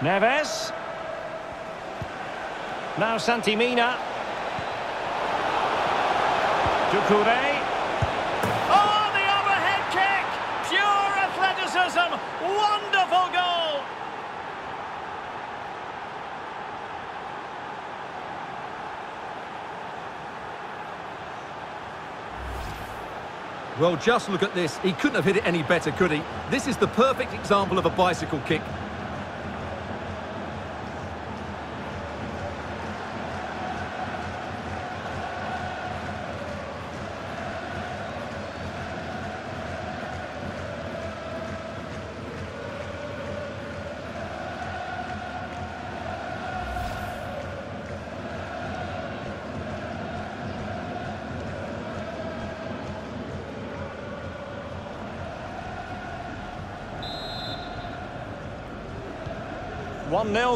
Neves. Now Santi-Mina. Doucouré. Oh, the overhead kick! Pure athleticism! Wonderful goal! Well, just look at this. He couldn't have hit it any better, could he? This is the perfect example of a bicycle kick. One 0